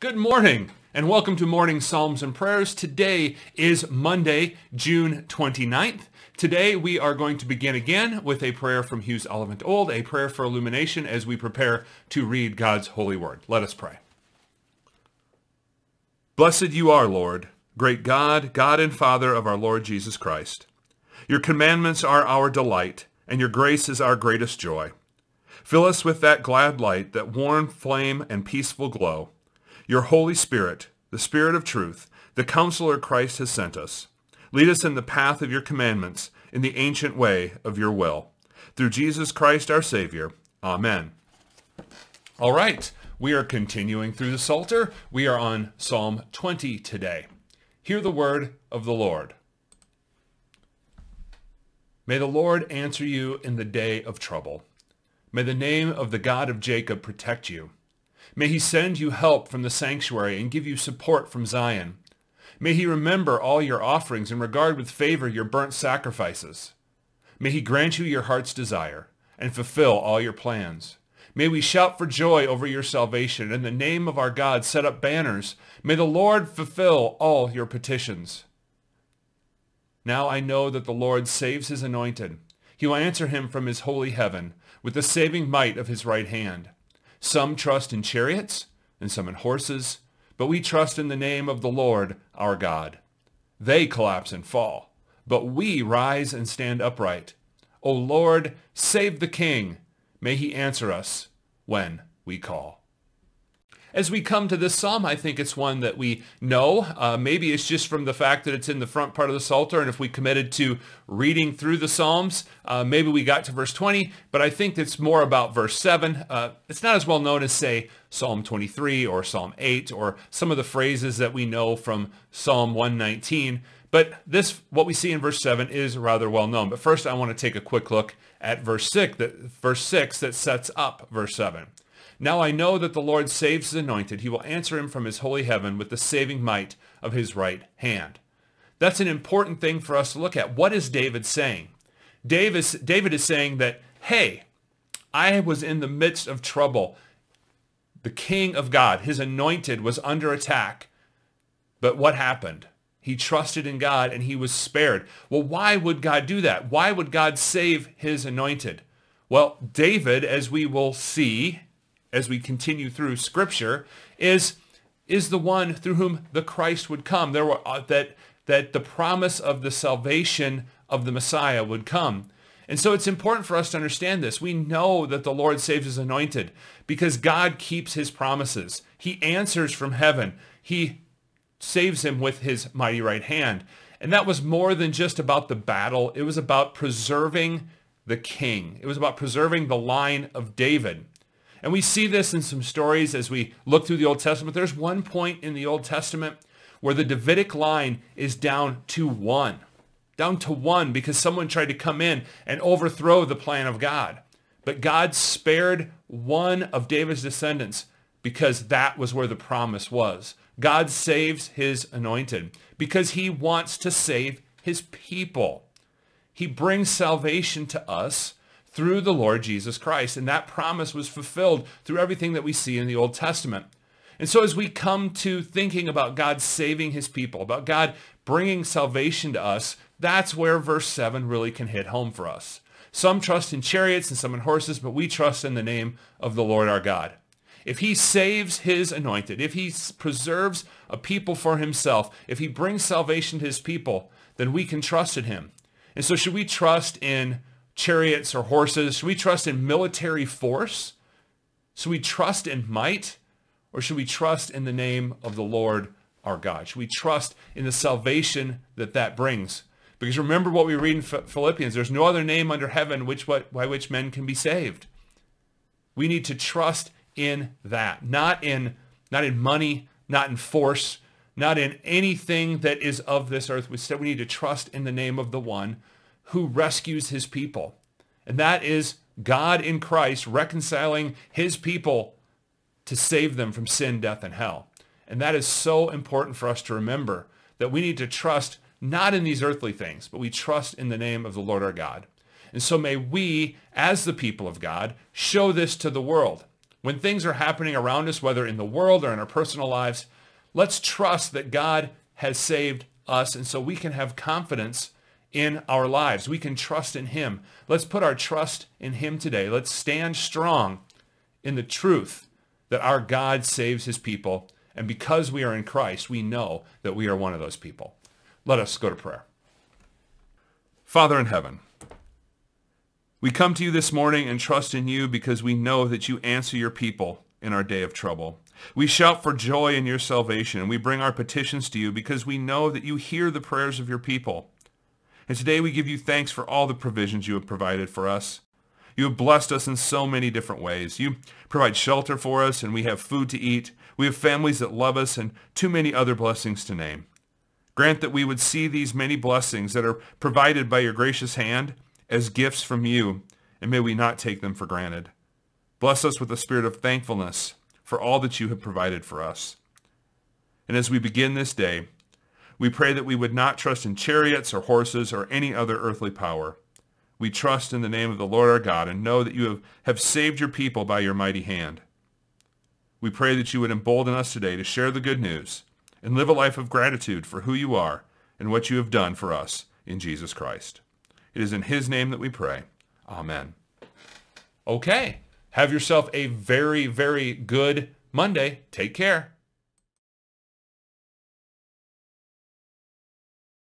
Good morning and welcome to Morning Psalms and Prayers. Today is Monday, June 29th. Today we are going to begin again with a prayer from Hughes Oliphant Old, a prayer for illumination as we prepare to read God's holy word. Let us pray. Blessed you are, Lord, great God, God and Father of our Lord Jesus Christ. Your commandments are our delight, and your grace is our greatest joy. Fill us with that glad light, that warm flame and peaceful glow your Holy Spirit, the Spirit of truth, the counselor Christ has sent us. Lead us in the path of your commandments, in the ancient way of your will. Through Jesus Christ our Savior. Amen. All right, we are continuing through the Psalter. We are on Psalm 20 today. Hear the word of the Lord. May the Lord answer you in the day of trouble. May the name of the God of Jacob protect you. May he send you help from the sanctuary and give you support from Zion. May he remember all your offerings and regard with favor your burnt sacrifices. May he grant you your heart's desire and fulfill all your plans. May we shout for joy over your salvation. And in the name of our God, set up banners. May the Lord fulfill all your petitions. Now I know that the Lord saves his anointed. He will answer him from his holy heaven with the saving might of his right hand. Some trust in chariots and some in horses, but we trust in the name of the Lord our God. They collapse and fall, but we rise and stand upright. O Lord, save the king. May he answer us when we call. As we come to this psalm, I think it's one that we know. Uh, maybe it's just from the fact that it's in the front part of the Psalter, and if we committed to reading through the Psalms, uh, maybe we got to verse 20, but I think it's more about verse 7. Uh, it's not as well known as, say, Psalm 23 or Psalm 8 or some of the phrases that we know from Psalm 119. But this, what we see in verse 7 is rather well known. But first, I want to take a quick look at verse 6 that, verse 6 that sets up verse 7. Now I know that the Lord saves his anointed. He will answer him from his holy heaven with the saving might of his right hand. That's an important thing for us to look at. What is David saying? David, David is saying that, hey, I was in the midst of trouble. The king of God, his anointed, was under attack. But what happened? He trusted in God and he was spared. Well, why would God do that? Why would God save his anointed? Well, David, as we will see as we continue through Scripture is is the one through whom the Christ would come. There were uh, that that the promise of the salvation of the Messiah would come. And so it's important for us to understand this. We know that the Lord saves his anointed because God keeps his promises. He answers from heaven. He saves him with his mighty right hand. And that was more than just about the battle. It was about preserving the king. It was about preserving the line of David. And we see this in some stories as we look through the Old Testament. There's one point in the Old Testament where the Davidic line is down to one. Down to one because someone tried to come in and overthrow the plan of God. But God spared one of David's descendants because that was where the promise was. God saves his anointed because he wants to save his people. He brings salvation to us through the Lord Jesus Christ. And that promise was fulfilled through everything that we see in the Old Testament. And so as we come to thinking about God saving his people, about God bringing salvation to us, that's where verse 7 really can hit home for us. Some trust in chariots and some in horses, but we trust in the name of the Lord our God. If he saves his anointed, if he preserves a people for himself, if he brings salvation to his people, then we can trust in him. And so should we trust in chariots or horses? Should we trust in military force? Should we trust in might? Or should we trust in the name of the Lord our God? Should we trust in the salvation that that brings? Because remember what we read in Philippians, there's no other name under heaven which, what, by which men can be saved. We need to trust in that, not in, not in money, not in force, not in anything that is of this earth. Instead, we need to trust in the name of the one who rescues his people. And that is God in Christ reconciling his people to save them from sin, death, and hell. And that is so important for us to remember that we need to trust not in these earthly things, but we trust in the name of the Lord our God. And so may we, as the people of God, show this to the world. When things are happening around us, whether in the world or in our personal lives, let's trust that God has saved us and so we can have confidence in our lives. We can trust in him. Let's put our trust in him today. Let's stand strong in the truth that our God saves his people. And because we are in Christ, we know that we are one of those people. Let us go to prayer. Father in heaven, we come to you this morning and trust in you because we know that you answer your people in our day of trouble. We shout for joy in your salvation and we bring our petitions to you because we know that you hear the prayers of your people. And today we give you thanks for all the provisions you have provided for us. You have blessed us in so many different ways. You provide shelter for us and we have food to eat. We have families that love us and too many other blessings to name. Grant that we would see these many blessings that are provided by your gracious hand as gifts from you, and may we not take them for granted. Bless us with a spirit of thankfulness for all that you have provided for us. And as we begin this day, we pray that we would not trust in chariots or horses or any other earthly power. We trust in the name of the Lord our God and know that you have, have saved your people by your mighty hand. We pray that you would embolden us today to share the good news and live a life of gratitude for who you are and what you have done for us in Jesus Christ. It is in his name that we pray. Amen. Okay. Have yourself a very, very good Monday. Take care.